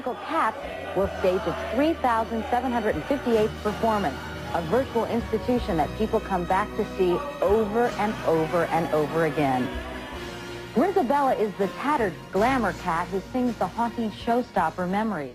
theatrical cats will stage its 3,758th performance, a virtual institution that people come back to see over and over and over again. Grizabella is the tattered glamour cat who sings the haunting showstopper memories.